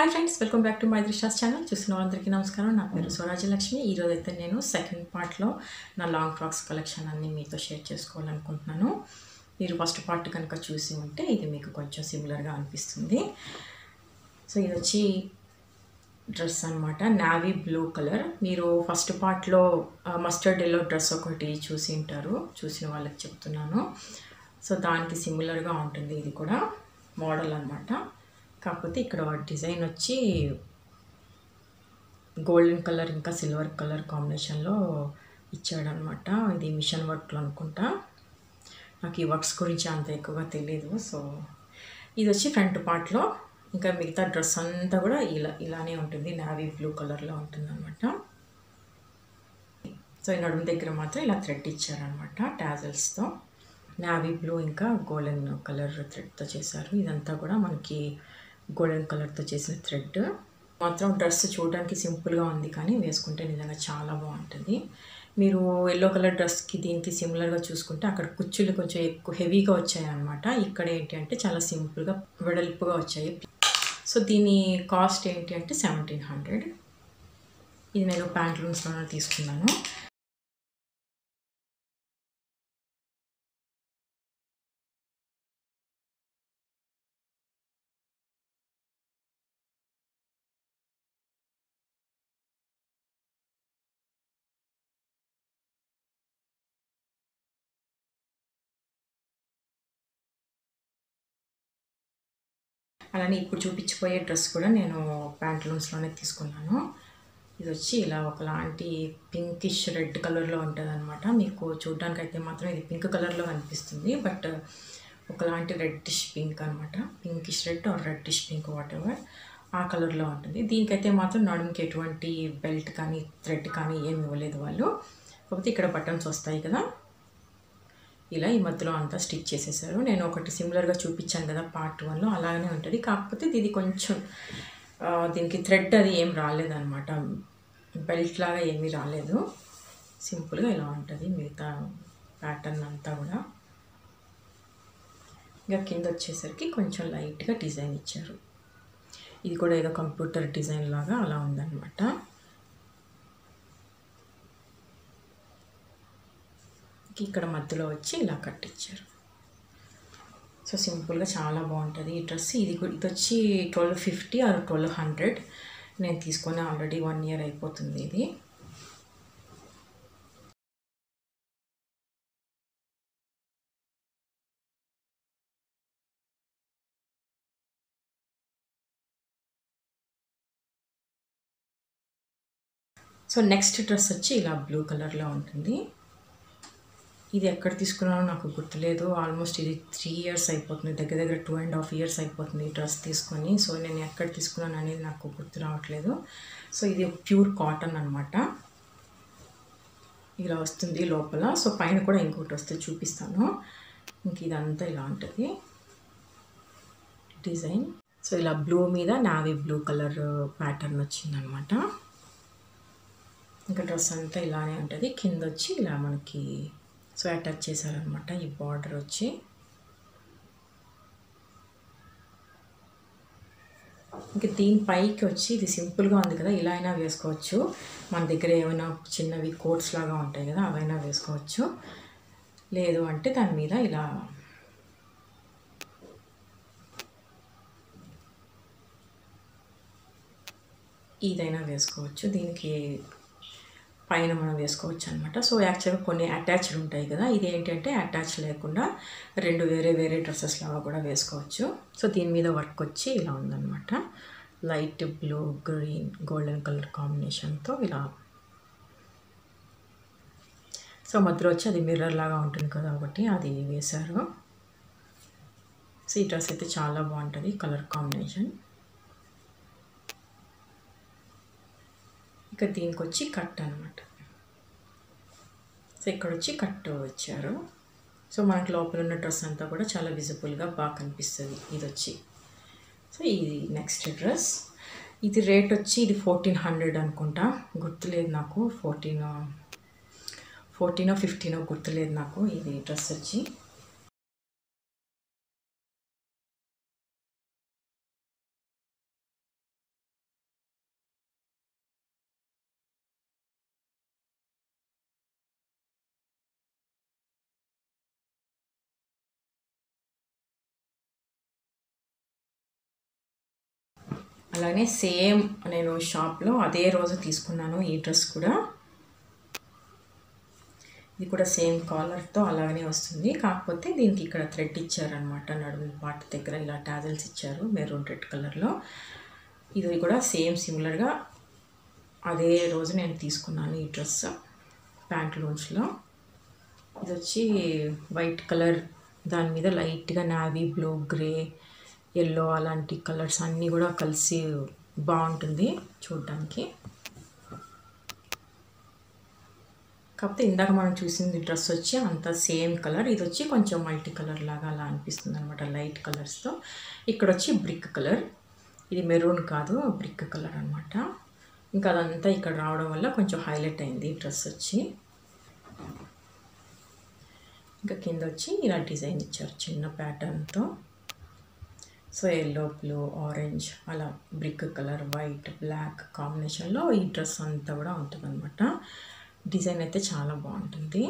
Hi friends welcome back to my Drushyas channel చూసిన వాళ్ళందరికీ నమస్కారం. నా పేరు స్వరాజ్యలక్ష్మి ఈరోజు అయితే నేను సెకండ్ పార్ట్లో నా లాంగ్ ఫ్రాక్స్ కలెక్షన్ అన్ని మీతో షేర్ చేసుకోవాలనుకుంటున్నాను. మీరు ఫస్ట్ పార్ట్ కనుక చూసి ఉంటే ఇది మీకు కొంచెం సిమిలర్గా అనిపిస్తుంది. సో ఇది వచ్చి డ్రెస్ అనమాట నావీ బ్లూ కలర్ మీరు ఫస్ట్ పార్ట్లో మస్టర్డ్ ఎల్లో డ్రెస్ ఒకటి చూసి ఉంటారు. చూసిన వాళ్ళకి చెప్తున్నాను. సో దానికి సిమిలర్గా ఉంటుంది. ఇది కూడా మోడల్ అనమాట కాకపోతే ఇక్కడ డిజైన్ వచ్చి గోల్డెన్ కలర్ ఇంకా సిల్వర్ కలర్ కాంబినేషన్లో ఇచ్చాడనమాట ఇది మిషన్ వర్క్లో అనుకుంటా. నాకు ఈ వర్క్స్ గురించి అంత ఎక్కువగా తెలియదు సో ఇది వచ్చి ఫ్రంట్ పార్ట్లో. ఇంకా మిగతా డ్రెస్ అంతా కూడా ఇలా ఇలానే ఉంటుంది. నావీ బ్లూ కలర్లో ఉంటుంది అనమాట సో ఈ నడుము దగ్గర మాత్రం ఇలా థ్రెడ్ ఇచ్చారనమాట టాజల్స్తో నావీ బ్లూ ఇంకా గోల్డెన్ కలర్ థ్రెడ్తో చేశారు. ఇదంతా కూడా మనకి గోల్డెన్ కలర్తో చేసిన థ్రెడ్. మాత్రం డ్రెస్ చూడడానికి సింపుల్గా ఉంది కానీ వేసుకుంటే నిజంగా చాలా బాగుంటుంది. మీరు ఎల్లో కలర్ డ్రెస్కి దీనికి సిమిలర్గా చూసుకుంటే అక్కడ కుచ్చులు కొంచెం ఎక్కువ హెవీగా వచ్చాయి అనమాట ఇక్కడ ఏంటి అంటే చాలా సింపుల్గా వెడల్పుగా వచ్చాయి. సో దీని కాస్ట్ ఏంటి అంటే సెవెంటీన్ హండ్రెడ్. ఇది నేను ప్యాంట్లూన్స్లోనే తీసుకున్నాను. అలానే ఇప్పుడు చూపించిపోయే డ్రెస్ కూడా నేను ప్యాంట్లూన్స్లోనే తీసుకున్నాను. ఇది వచ్చి ఇలా ఒకలాంటి పింకిష్ రెడ్ కలర్లో ఉంటుంది అనమాట మీకు చూడడానికి అయితే మాత్రం ఇది పింక్ కలర్లో కనిపిస్తుంది బట్ ఒకలాంటి రెడ్డిష్ పింక్ అనమాట pinkish red or reddish pink whatever ఆ కలర్లో ఉంటుంది. దీనికైతే మాత్రం నడుముకి ఎటువంటి బెల్ట్ కానీ థ్రెడ్ కానీ ఏమి ఇవ్వలేదు వాళ్ళు. కాకపోతే ఇక్కడ బటన్స్ వస్తాయి కదా. ఇలా ఈ మధ్యలో అంతా స్టిచ్ చేసేసారు. నేను ఒకటి సిమిలర్గా చూపించాను కదా పార్ట్ వన్లో అలాగనే ఉంటుంది. కాకపోతే ఇది కొంచెం దీనికి థ్రెడ్ అది ఏం రాలేదనమాట బెల్ట్ లాగా ఏమీ రాలేదు. సింపుల్గా ఇలా ఉంటుంది మిగతా ప్యాటర్న్ అంతా కూడా. ఇక కింద వచ్చేసరికి కొంచెం లైట్గా డిజైన్ ఇచ్చారు. ఇది కూడా ఏదో కంప్యూటర్ డిజైన్ లాగా అలా ఉందన్నమాట. ఇక్కడ మధ్యలో వచ్చి ఇలా కట్టించారు. సో సింపుల్గా చాలా బాగుంటుంది ఈ డ్రెస్. ఇది ఇది వచ్చి twelve fifty or twelve hundred. నేను తీసుకొని ఆల్రెడీ వన్ ఇయర్ అయిపోతుంది ఇది. సో నెక్స్ట్ డ్రెస్ వచ్చి ఇలా బ్లూ కలర్లో ఉంటుంది. ఇది ఎక్కడ తీసుకున్నానో నాకు గుర్తులేదు. ఆల్మోస్ట్ ఇది త్రీ ఇయర్స్ అయిపోతుంది. దగ్గర దగ్గర టూ అండ్ హాఫ్ ఇయర్స్ అయిపోతుంది ఈ డ్రెస్ తీసుకొని. సో నేను ఎక్కడ తీసుకున్నాను అనేది నాకు గుర్తు రావట్లేదు. సో ఇది ప్యూర్ కాటన్ అనమాట ఇలా వస్తుంది లోపల. సో పైన కూడా ఇంకోటి వస్తే చూపిస్తాను. ఇంక ఇదంతా ఇలా ఉంటుంది. డిజైన్ సో ఇలా బ్లూ మీద నావీ బ్లూ కలర్ ప్యాటర్న్ వచ్చిందనమాట ఇంకా డ్రెస్ అంతా ఇలానే ఉంటుంది. కింద వచ్చి ఇలా మనకి సో అటాచ్ చేశారనమాట. ఈ బార్డర్ వచ్చి. ఇంకా దీని పైకి వచ్చి ఇది సింపుల్గా ఉంది కదా ఇలా అయినా వేసుకోవచ్చు. మన దగ్గర ఏమైనా చిన్నవి కోట్స్ లాగా ఉంటాయి కదా అవైనా వేసుకోవచ్చు. లేదు అంటే దాని మీద ఇలా ఇదైనా వేసుకోవచ్చు. దీనికి పైన మనం వేసుకోవచ్చు అనమాట సో యాక్చువల్గా కొన్ని అటాచ్డ్ ఉంటాయి కదా. ఇది ఏంటంటే అటాచ్ లేకుండా రెండు వేరే వేరే డ్రెస్సెస్ లాగా కూడా వేసుకోవచ్చు. సో దీని మీద వర్క్ వచ్చి ఇలా ఉందన్నమాట. Light blue green golden colour కాంబినేషన్తో ఇలా. సో మధ్యలో వచ్చి అది మిర్రర్ లాగా ఉంటుంది కదా ఒకటి అది వేశారు. సో ఈ డ్రెస్ అయితే చాలా బాగుంటుంది కలర్ కాంబినేషన్. ఇక్కడ దీనికి వచ్చి కట్ అనమాట సో ఇక్కడ వచ్చి కట్ వచ్చారు. సో మనకి లోపల ఉన్న డ్రెస్ అంతా కూడా చాలా విజిబుల్గా బాగా కనిపిస్తుంది. ఇది వచ్చి సో ఇది నెక్స్ట్ డ్రెస్. ఇది రేట్ వచ్చి ఇది ఫోర్టీన్ హండ్రెడ్ అనుకుంటా. గుర్తులేదు నాకు. ఫోర్టీన్ ఫోర్టీనో ఫిఫ్టీనో గుర్తులేదు నాకు. ఇది డ్రెస్ వచ్చి. అలానే సేమ్ నేను షాప్లో అదే రోజు తీసుకున్నాను ఈ డ్రెస్ కూడా. ఇది కూడా సేమ్ కాలర్తో అలాగనే వస్తుంది. కాకపోతే దీనికి ఇక్కడ థ్రెడ్ ఇచ్చారనమాట నడుము పాట దగ్గర ఇలా టాజల్స్ ఇచ్చారు మెరూన్ రెడ్ కలర్లో. ఇది కూడా సేమ్ సిమిలర్గా అదే రోజు నేను తీసుకున్నాను ఈ డ్రెస్ ప్యాంట్లూన్స్లో. ఇది వచ్చి వైట్ కలర్ దాని మీద లైట్గా నావీ బ్లూ గ్రే ఎల్లో అలాంటి కలర్స్ అన్నీ కూడా కలిసి బాగుంటుంది చూడడానికి. కాకపోతే ఇందాక మనం చూసింది డ్రెస్ వచ్చి అంత సేమ్ కలర్ ఇది వచ్చి కొంచెం మల్టీ కలర్ లాగా అలా అనిపిస్తుంది అనమాట లైట్ కలర్స్తో ఇక్కడ వచ్చి బ్రిక్ కలర్ ఇది మెరూన్ కాదు బ్రిక్ కలర్ అనమాట ఇంకా అదంతా ఇక్కడ రావడం వల్ల కొంచెం హైలైట్ అయింది డ్రెస్ వచ్చి. ఇంకా కింద వచ్చి ఇలా డిజైన్ ఇచ్చారు చిన్న ప్యాటర్న్తో సో ఎల్లో బ్లూ ఆరెంజ్ అలా బ్రిక్ కలర్ వైట్ బ్లాక్ కాంబినేషన్లో ఈ డ్రెస్ అంతా కూడా ఉంటుంది డిజైన్ అయితే చాలా బాగుంటుంది.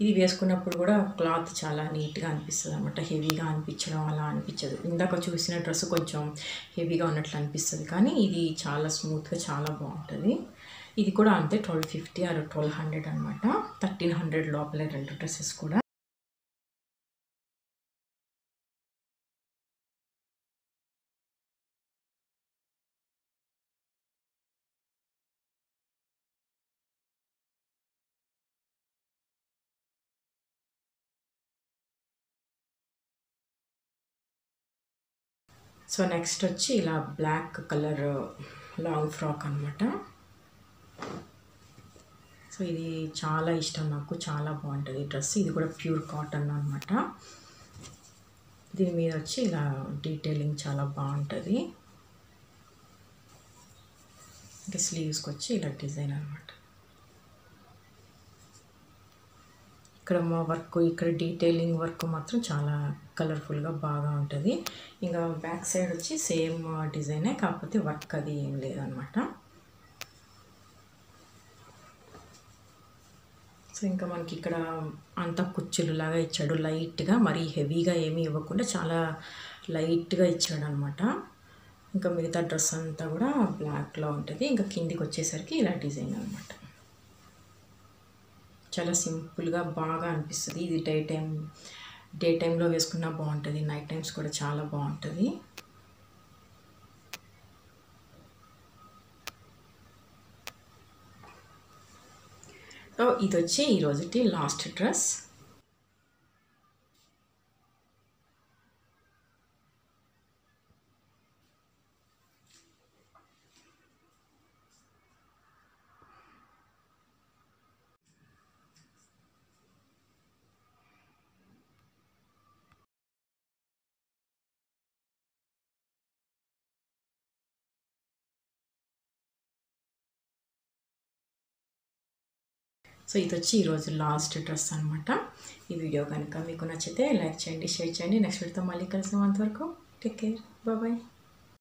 ఇది వేసుకున్నప్పుడు కూడా క్లాత్ చాలా నీట్గా అనిపిస్తుంది అనమాట హెవీగా అనిపించడం అలా అనిపించదు. ఇందాక చూసిన డ్రెస్ కొంచెం హెవీగా ఉన్నట్లు అనిపిస్తుంది కానీ ఇది చాలా స్మూత్గా చాలా బాగుంటుంది. ఇది కూడా అంతే twelve fifty or twelve hundred అనమాట థర్టీన్ హండ్రెడ్ లోపలే రెండు డ్రెస్సెస్ కూడా. సో నెక్స్ట్ వచ్చి ఇలా బ్లాక్ కలర్ లాంగ్ ఫ్రాక్ అనమాట సో ఇది చాలా ఇష్టం నాకు చాలా బాగుంటుంది డ్రెస్. ఇది కూడా ప్యూర్ కాటన్ అనమాట దీని మీద వచ్చి ఇలా డీటెయిలింగ్ చాలా బాగుంటుంది. ఇంకా స్లీవ్స్కి వచ్చి ఇలా డిజైన్ అనమాట ఇక్కడ మా వర్క్ ఇక్కడ డీటెయిలింగ్ వర్క్ మాత్రం చాలా కలర్ఫుల్గా బాగా ఉంటుంది. ఇంకా బ్యాక్ సైడ్ వచ్చి సేమ్ డిజైనే కాకపోతే వర్క్ అది ఏం లేదనమాట. సో ఇంకా మనకి ఇక్కడ అంతా కుచ్చులులాగా ఇచ్చాడు. లైట్గా మరీ హెవీగా ఏమీ ఇవ్వకుండా చాలా లైట్గా ఇచ్చాడు అనమాట ఇంకా మిగతా డ్రెస్ అంతా కూడా బ్లాక్లో ఉంటుంది. ఇంకా కిందికి వచ్చేసరికి ఇలా డిజైన్ అనమాట. చాలా సింపుల్గా బాగా అనిపిస్తుంది. ఇది డే టైం డే టైంలో వేసుకున్నా బాగుంటుంది. నైట్ టైమ్స్ కూడా చాలా బాగుంటుంది. సో ఇది వచ్చి ఈరోజుటి లాస్ట్ డ్రెస్. సో ఇది వచ్చి ఈరోజు లాస్ట్ డ్రెస్ అనమాట ఈ వీడియో కనుక మీకు నచ్చితే లైక్ చేయండి షేర్ చేయండి. నెక్స్ట్ వీడియోతో మళ్ళీ కలిసినంత వరకు టేక్ కేర్. బాయ్.